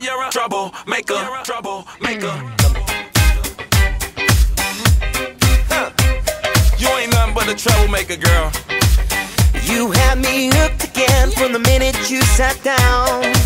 you're a troublemaker, mm. troublemaker. Huh. You ain't nothing but a troublemaker, girl. You had me hooked again from the minute you sat down.